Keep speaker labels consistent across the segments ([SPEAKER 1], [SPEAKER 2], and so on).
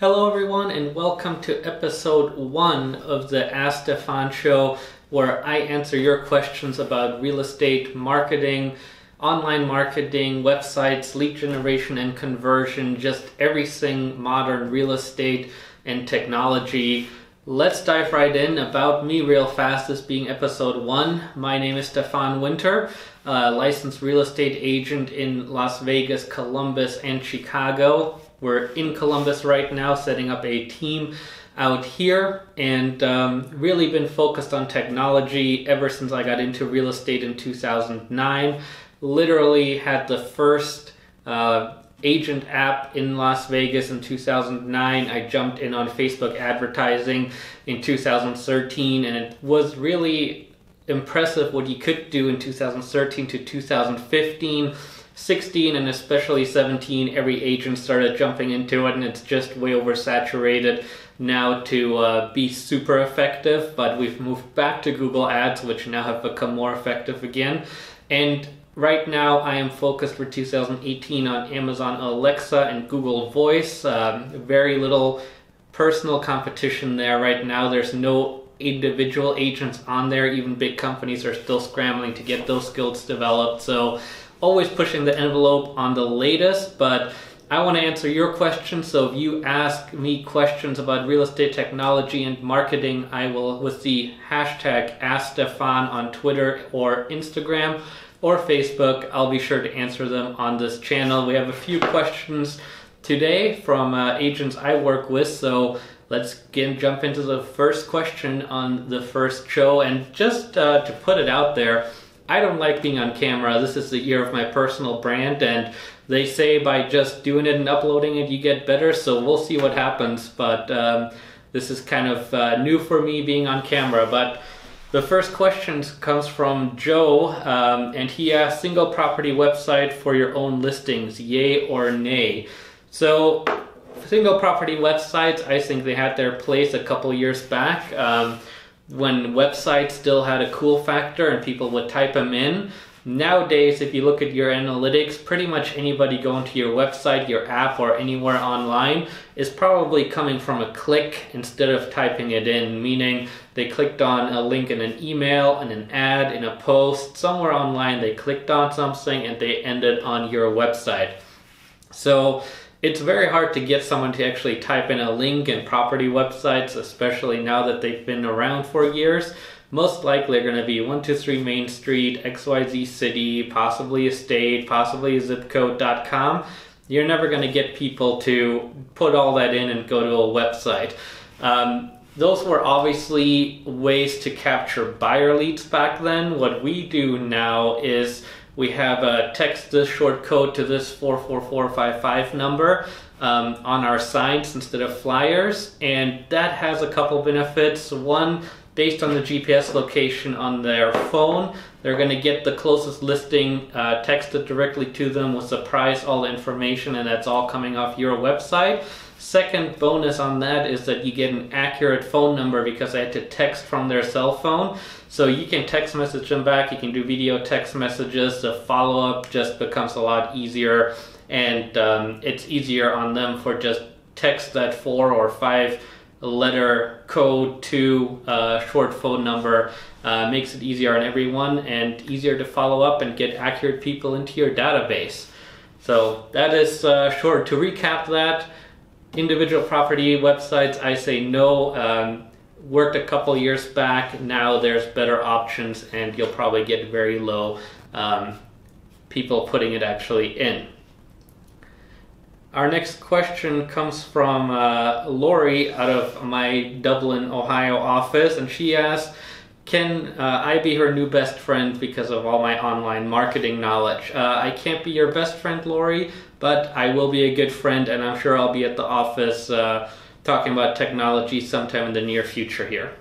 [SPEAKER 1] Hello, everyone, and welcome to episode one of the Ask Stefan show, where I answer your questions about real estate marketing, online marketing, websites, lead generation and conversion, just everything modern real estate and technology. Let's dive right in. About me, real fast, this being episode one. My name is Stefan Winter, a licensed real estate agent in Las Vegas, Columbus, and Chicago. We're in Columbus right now, setting up a team out here, and um, really been focused on technology ever since I got into real estate in 2009. Literally had the first uh, agent app in Las Vegas in 2009. I jumped in on Facebook advertising in 2013, and it was really impressive what you could do in 2013 to 2015 16 and especially 17, every agent started jumping into it, and it's just way oversaturated now to uh, be super effective. But we've moved back to Google Ads, which now have become more effective again. And right now, I am focused for 2018 on Amazon Alexa and Google Voice. Um, very little personal competition there right now. There's no individual agents on there. Even big companies are still scrambling to get those skills developed. So always pushing the envelope on the latest, but I want to answer your questions. So if you ask me questions about real estate technology and marketing, I will, with the hashtag AskStefan on Twitter or Instagram or Facebook, I'll be sure to answer them on this channel. We have a few questions today from uh, agents I work with, so let's get, jump into the first question on the first show. And just uh, to put it out there, I don't like being on camera. This is the year of my personal brand, and they say by just doing it and uploading it, you get better. So we'll see what happens. But um, this is kind of uh, new for me being on camera. But the first question comes from Joe, um, and he asks single property website for your own listings, yay or nay? So, single property websites, I think they had their place a couple years back. Um, when websites still had a cool factor and people would type them in. Nowadays, if you look at your analytics, pretty much anybody going to your website, your app, or anywhere online is probably coming from a click instead of typing it in, meaning they clicked on a link in an email, in an ad, in a post, somewhere online, they clicked on something and they ended on your website. So it's very hard to get someone to actually type in a link in property websites, especially now that they've been around for years. Most likely are going to be 123 Main Street, XYZ City, possibly a state, possibly a zipcode.com. You're never going to get people to put all that in and go to a website. Um, those were obviously ways to capture buyer leads back then. What we do now is we have a text this short code to this 44455 number um, on our signs instead of flyers, and that has a couple benefits. One, based on the GPS location on their phone, they're going to get the closest listing uh, texted directly to them with the price, all the information, and that's all coming off your website. Second bonus on that is that you get an accurate phone number because I had to text from their cell phone. So you can text message them back, you can do video text messages. The follow up just becomes a lot easier, and um, it's easier on them for just text that four or five letter code to a short phone number. Uh, makes it easier on everyone and easier to follow up and get accurate people into your database. So that is uh, short. To recap that, individual property websites, I say no. Um, worked a couple years back. Now there's better options, and you'll probably get very low um, people putting it actually in. Our next question comes from uh, Lori out of my Dublin, Ohio office, and she asks, can uh, I be her new best friend because of all my online marketing knowledge? Uh, I can't be your best friend, Lori, but I will be a good friend, and I'm sure I'll be at the office uh, talking about technology sometime in the near future here.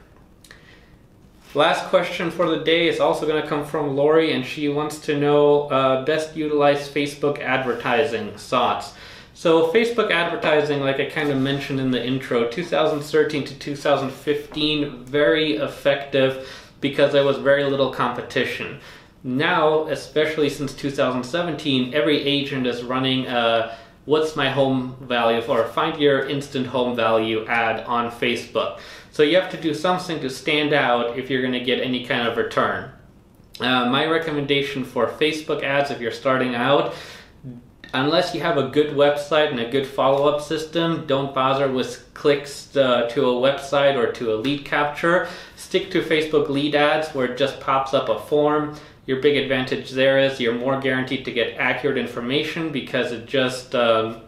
[SPEAKER 1] Last question for the day is also going to come from Lori, and she wants to know uh, best utilized Facebook advertising thoughts. So Facebook advertising, like I kind of mentioned in the intro, 2013 to 2015, very effective because there was very little competition. Now, especially since 2017, every agent is running a what's my home value or find your instant home value ad on Facebook. So you have to do something to stand out if you're going to get any kind of return. Uh, my recommendation for Facebook ads, if you're starting out, unless you have a good website and a good follow up system, don't bother with clicks uh, to a website or to a lead capture. Stick to Facebook lead ads where it just pops up a form. Your big advantage there is you're more guaranteed to get accurate information because it just um,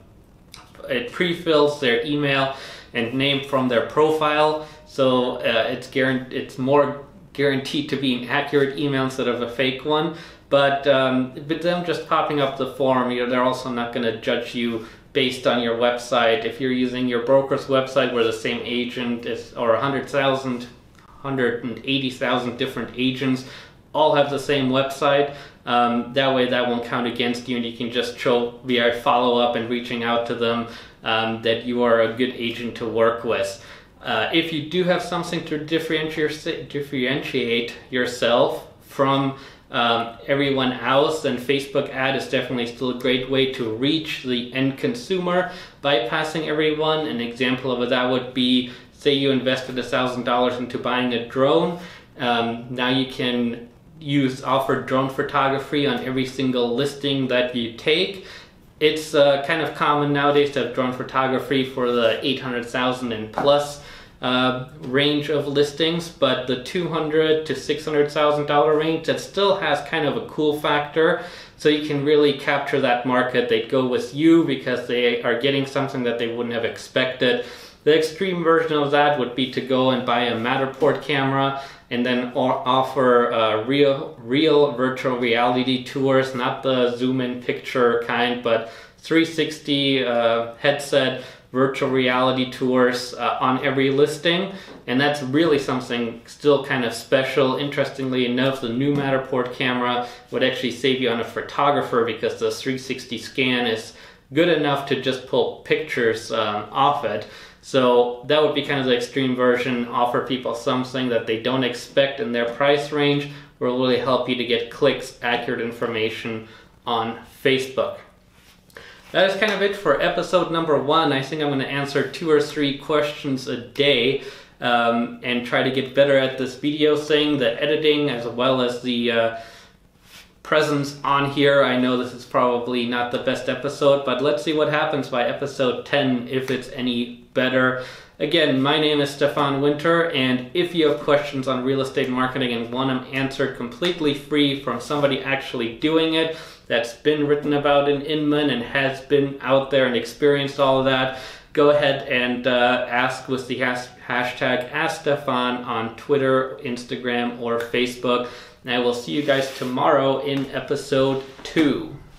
[SPEAKER 1] it pre-fills their email and name from their profile, so uh, it's guaranteed it's more guaranteed to be an accurate email instead of a fake one. But um, with them just popping up the form, you know, they're also not going to judge you based on your website. If you're using your broker's website where the same agent is, or 100,000, 180,000 different agents all have the same website, um, that way that won't count against you and you can just show via follow up and reaching out to them um, that you are a good agent to work with. Uh, if you do have something to differentiate, differentiate yourself from um, everyone else, then Facebook ad is definitely still a great way to reach the end consumer, bypassing everyone. An example of that would be say you invested $1,000 into buying a drone. Um, now you can use offer drone photography on every single listing that you take. It's uh, kind of common nowadays to have drone photography for the 800,000 and plus uh, range of listings, but the 200 to 600,000 dollar range that still has kind of a cool factor. So you can really capture that market. They go with you because they are getting something that they wouldn't have expected. The extreme version of that would be to go and buy a Matterport camera and then offer uh, real, real virtual reality tours, not the zoom in picture kind, but 360 uh, headset virtual reality tours uh, on every listing, and that's really something still kind of special. Interestingly enough, the new Matterport camera would actually save you on a photographer because the 360 scan is good enough to just pull pictures um, off it. So that would be kind of the extreme version, offer people something that they don't expect in their price range, will really help you to get clicks, accurate information on Facebook. That is kind of it for episode number one. I think I'm going to answer two or three questions a day um, and try to get better at this video thing, the editing, as well as the uh, presence on here. I know this is probably not the best episode, but let's see what happens by episode 10 if it's any better. Again, my name is Stefan Winter, and if you have questions on real estate marketing and want them answered completely free from somebody actually doing it, that's been written about in Inman and has been out there and experienced all of that, go ahead and uh, ask with the has- hashtag AskStefan on Twitter, Instagram, or Facebook. And I will see you guys tomorrow in episode two.